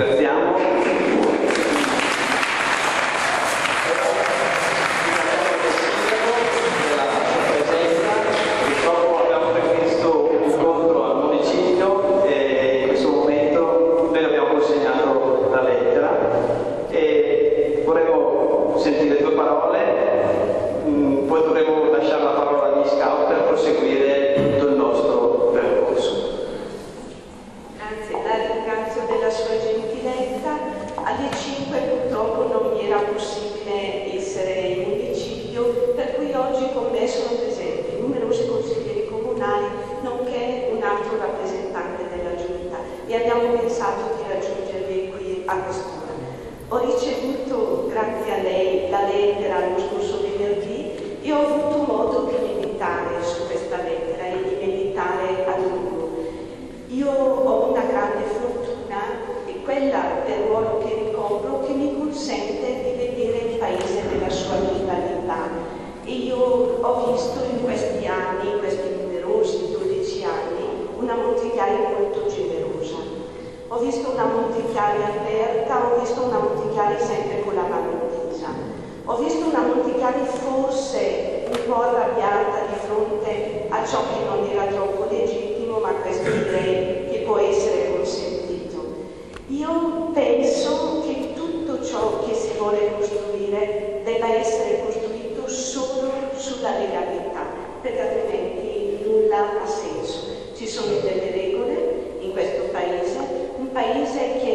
Gracias. possibile essere in municipio, per cui oggi con me sono presenti numerosi consiglieri comunali, nonché un altro rappresentante della giunta. E abbiamo pensato ho visto una Montichiari aperta, ho visto una Montichiari sempre con la mano tesa, ho visto una Montichiari forse un po' arrabbiata di fronte a ciò che non era troppo legittimo, ma questo direi che può essere consentito. Io penso che tutto ciò che si vuole costruire debba essere um país é que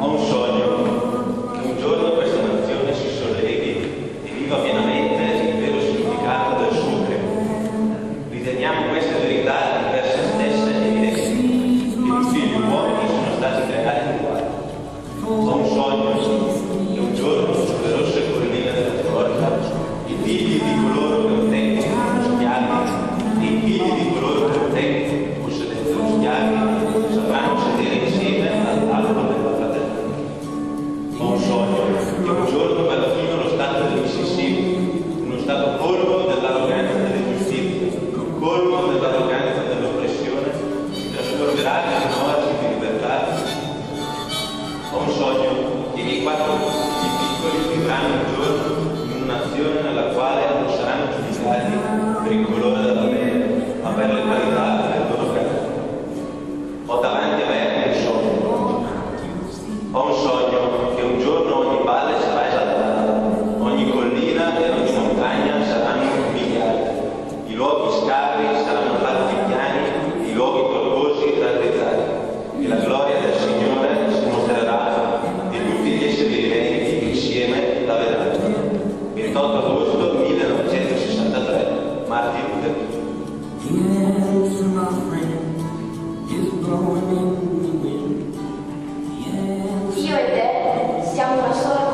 Ho un sogno che un giorno questa nazione si sollevi e viva pienamente il significato del Sucre. Riteniamo queste verità per se stesse evidenti, che tutti gli uomini sono stati creati uguali. Ho un sogno che un giorno sulle rosse colline della Florida i figli di coloro che un tempo sono schiavi e i figli di coloro Dear dead, young Masora